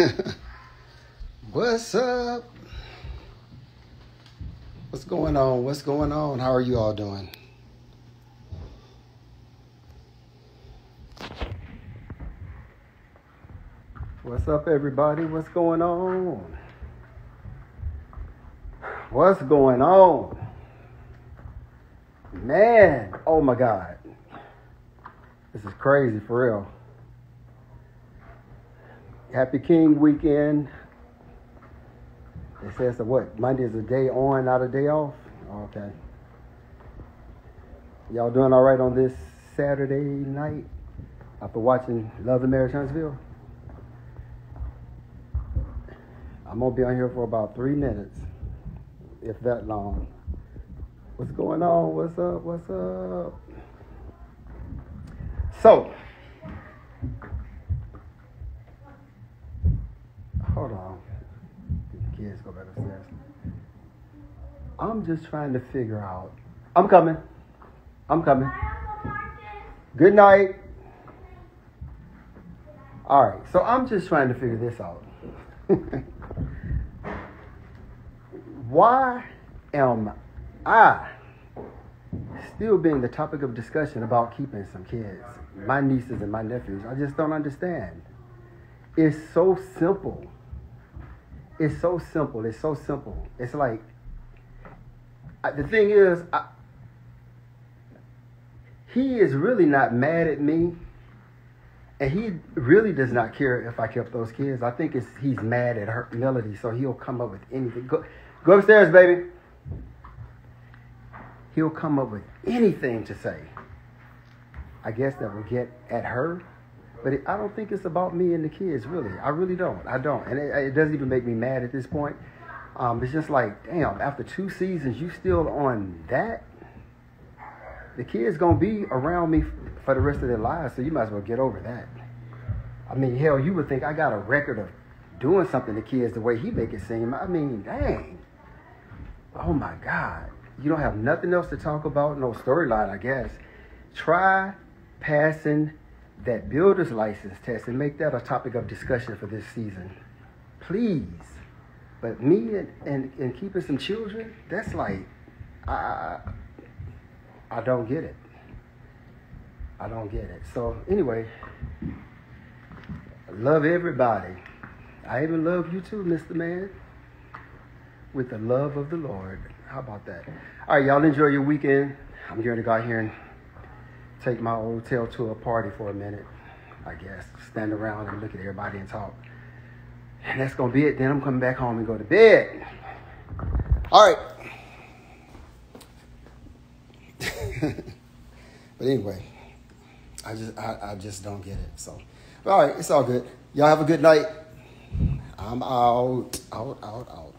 What's up? What's going on? What's going on? How are you all doing? What's up, everybody? What's going on? What's going on? Man, oh my God. This is crazy for real. Happy King weekend. It says that what? Monday is a day on, not a day off? Oh, okay. Y'all doing all right on this Saturday night after watching Love and Marriage Huntsville? I'm gonna be on here for about three minutes, if that long. What's going on? What's up? What's up? So, hold on. Kids go back upstairs. I'm just trying to figure out. I'm coming. I'm coming. Good night. All right. So I'm just trying to figure this out. Why am I still being the topic of discussion about keeping some kids, my nieces and my nephews? I just don't understand. It's so simple. It's so simple. It's so simple. It's like I, the thing is, I, he is really not mad at me, and he really does not care if I kept those kids. I think it's he's mad at her Melody, so he'll come up with anything. Go, go upstairs, baby. He'll come up with anything to say. I guess that will get at her, but it, I don't think it's about me and the kids. Really, I really don't. I don't, and it, it doesn't even make me mad at this point. Um, it's just like, damn, after two seasons, you still on that? The kids gonna be around me for the rest of their lives, so you might as well get over that. I mean, hell, you would think I got a record of doing something to kids the way he make it seem. I mean, dang. Oh my God. You don't have nothing else to talk about, no storyline, I guess. Try passing that builder's license test and make that a topic of discussion for this season. Please. But me and, and, and keeping some children, that's like, I, I don't get it. I don't get it. So anyway, I love everybody. I even love you too, Mr. Man. With the love of the Lord. How about that? All right, y'all enjoy your weekend. I'm going to go out here and take my hotel to a party for a minute, I guess. Stand around and look at everybody and talk. And that's gonna be it. Then I'm coming back home and go to bed. All right. but anyway, I just I, I just don't get it. So, all right, it's all good. Y'all have a good night. I'm out, out, out, out.